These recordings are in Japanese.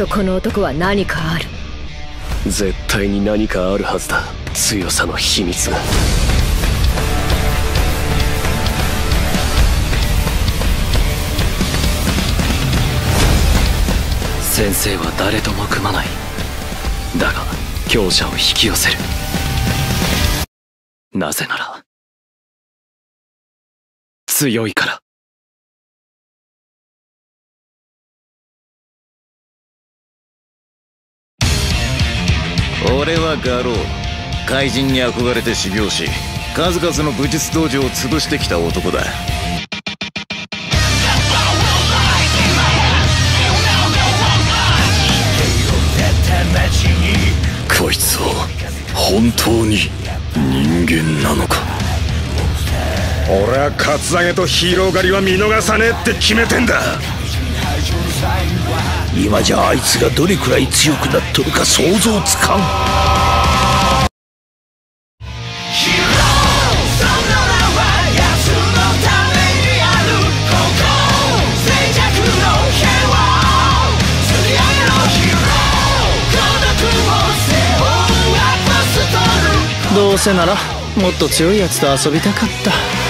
とこの男は何かある。絶対に何かあるはずだ。強さの秘密が。先生は誰とも組まない。だが強者を引き寄せる。なぜなら強いから。俺はガロー。怪人に憧れて修行し数々の武術道場を潰してきた男だ。こいつは本当に人間なのか？俺はカツアゲとヒーロー狩りは見逃さねえって決めてんだ今じゃあいつがどれくらい強くなっとるか想像つかん。どうせならもっと強いやつと遊びたかった。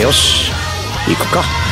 よし。行くか。